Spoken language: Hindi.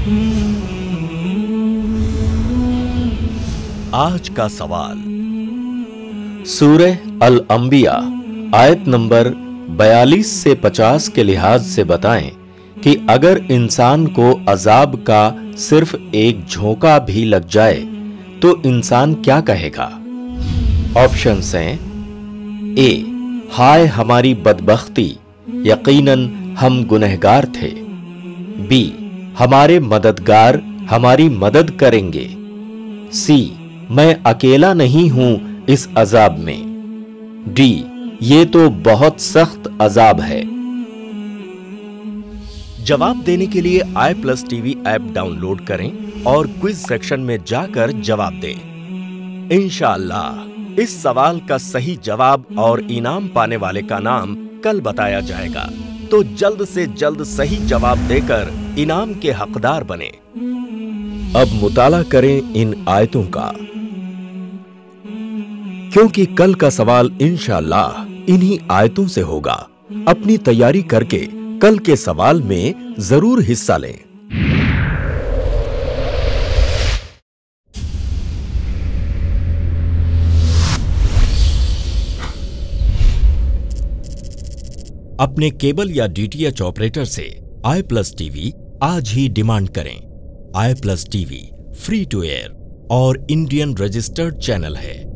आज का सवाल। सूर्य अल अंबिया आयत नंबर 42 से 50 के लिहाज से बताएँ कि अगर इंसान को अजाब का सिर्फ़ एक झोंका भी लग जाए तो इंसान क्या कहेगा? ऑप्शन हैं, ए, हाय हमारी बदबख्ती, यकीनन हम गुनहगार थे। बी हमारे मददगार हमारी मदद करेंगे। सी, मैं अकेला नहीं हूँ इस अजाब में। डी, ये तो बहुत सख्त अजाब है। जवाब देने के लिए I plus TV app download करें और क्विज सेक्शन में जाकर जवाब दें। इंशाअल्लाह इस सवाल का सही जवाब और इनाम पाने वाले का नाम कल बताया जाएगा। तो जल्द से जल्द सही जवाब देकर इनाम के हकदार बने। अब मुताला करें इन आयतों का। क्योंकि कल का सवाल इंशाअल्लाह इन्हीं आयतों से होगा। अपनी तैयारी करके कल के सवाल में ज़रूर हिस्सा लें। अपने केबल या डीटीएच ऑपरेटर से आई प्लस टीवी आज ही डिमांड करें। I plus TV, free to air और इंडियन रजिस्टर्ड चैनल है।